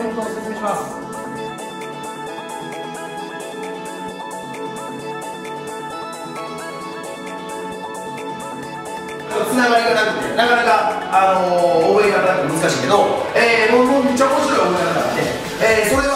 ポイントを説明します。つながりがなくてなかなか、あのー覚え方が難しいけど、えー、もうめっちゃ面白い覚え方があって、えー、それ